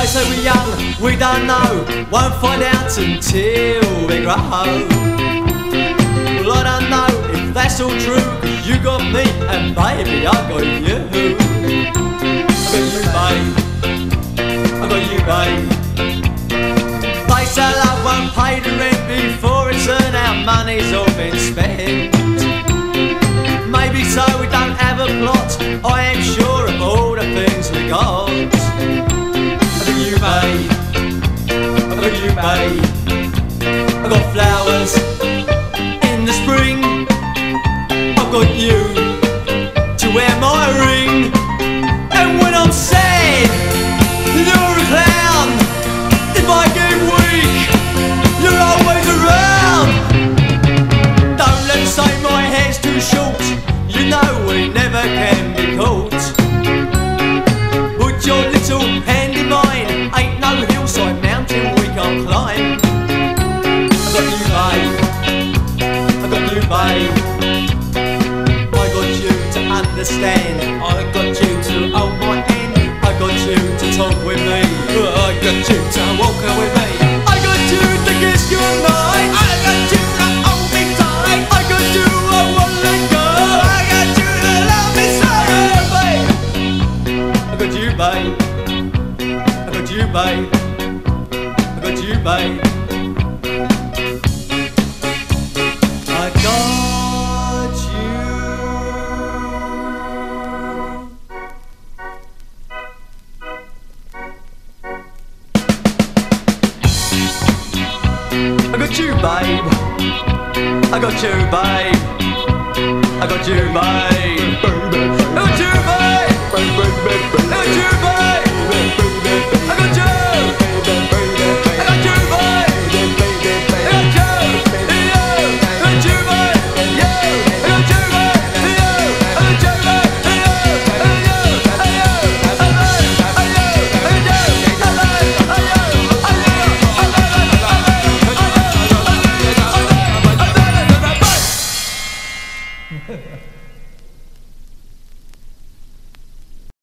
We have, we don't know, won't find out until we grow. Well, I don't know if that's all true, you got me, and baby, I got you. I got you, babe. I got you, babe. They say love won't pay the rent before it's earned, our money's all been spent. Maybe so we don't have a plot, I am sure of all the things we got. I got you, babe. I got you, babe. I got flowers in the spring. I've got you to wear my ring. And when I'm Babe. I got you to understand. I got you to hold my hand. I got you to talk with me. I got you to walk with me. I got you to kiss your night. I got you to hold me tight. I got you, I won't let go. I got you to love me so, babe. I got you, babe. I got you, babe. I got you, babe. Babe. I got you, babe. I got you, babe. yeah